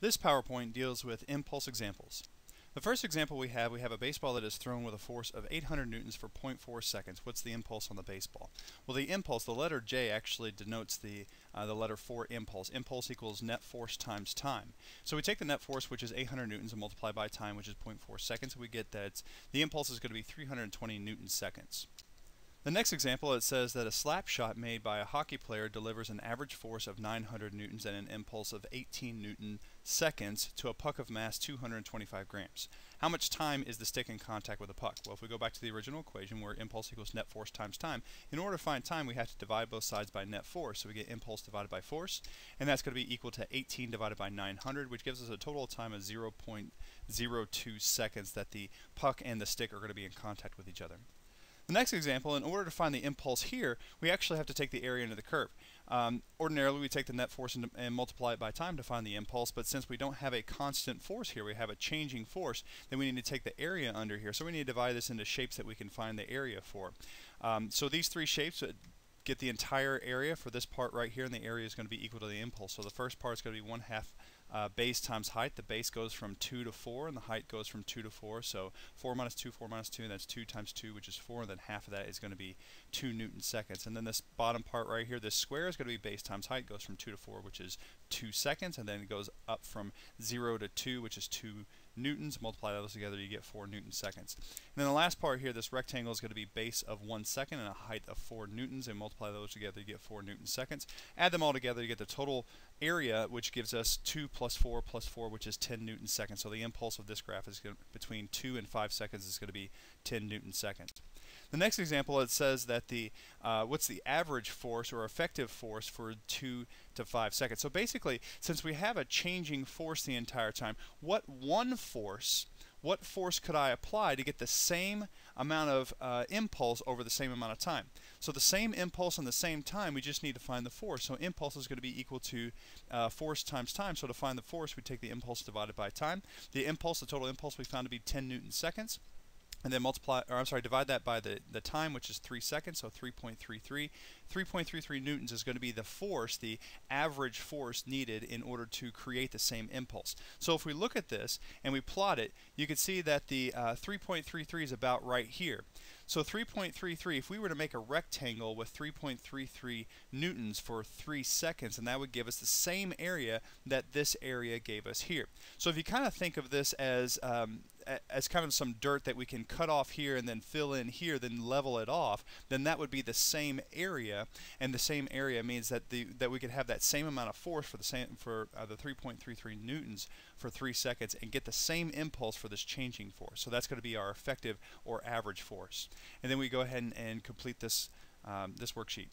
This PowerPoint deals with impulse examples. The first example we have, we have a baseball that is thrown with a force of 800 newtons for 0.4 seconds. What's the impulse on the baseball? Well, the impulse, the letter J actually denotes the, uh, the letter for impulse. Impulse equals net force times time. So we take the net force, which is 800 newtons, and multiply by time, which is 0.4 seconds, we get that the impulse is going to be 320 newton seconds. The next example, it says that a slap shot made by a hockey player delivers an average force of 900 newtons and an impulse of 18 newton seconds to a puck of mass 225 grams. How much time is the stick in contact with the puck? Well, if we go back to the original equation where impulse equals net force times time, in order to find time, we have to divide both sides by net force. So we get impulse divided by force, and that's going to be equal to 18 divided by 900, which gives us a total time of 0.02 seconds that the puck and the stick are going to be in contact with each other. The next example, in order to find the impulse here, we actually have to take the area under the curve. Um, ordinarily, we take the net force and, and, multiply it by time to find the impulse, but since we don't have a constant force here, we have a changing force, then we need to take the area under here. So we need to divide this into shapes that we can find the area for. Um, so these three shapes uh, get the entire area for this part right here, and the area is going to be equal to the impulse. So the first part is going to be 1 half uh, base times height. The base goes from 2 to 4, and the height goes from 2 to 4. So 4 minus 2, 4 minus 2, and that's 2 times 2, which is 4, and then half of that is going to be 2 newton seconds. And then this bottom part right here, this square is going to be base times height, goes from 2 to 4, which is 2 seconds, and then it goes up from 0 to 2, which is 2 newtons. Multiply those together, you get 4 newton seconds. And then the last part here, this rectangle is going to be base of 1 second and a height of 4 newtons, and multiply those together, you get 4 newton seconds. Add them all together, you get the total area, which gives us 2 plus 4 plus 4, which is 10 newton seconds. So the impulse of this graph is between 2 and 5 seconds is going to be 10 newton seconds. The next example, it says that the uh, what's the average force or effective force for 2 to 5 seconds. So basically, since we have a changing force the entire time, what one force what force could I apply to get the same amount of uh, impulse over the same amount of time? So the same impulse in the same time, we just need to find the force. So impulse is going to be equal to uh, force times time. So to find the force, we take the impulse divided by time. The impulse, the total impulse we found to be 10 newton seconds and then multiply, or I'm sorry, divide that by the, the time, which is 3 seconds, so 3.33. 3.33 newtons is going to be the force, the average force needed in order to create the same impulse. So if we look at this and we plot it, you can see that the uh, 3.33 is about right here. So 3.33, if we were to make a rectangle with 3.33 newtons for 3 seconds, and that would give us the same area that this area gave us here. So if you kind of think of this as um, as kind of some dirt that we can cut off here and then fill in here, then level it off, then that would be the same area, and the same area means that the that we could have that same amount of force for the same for uh, the 3.33 newtons for three seconds and get the same impulse for this changing force. So that's going to be our effective or average force. And then we go ahead and, and complete this um, this worksheet.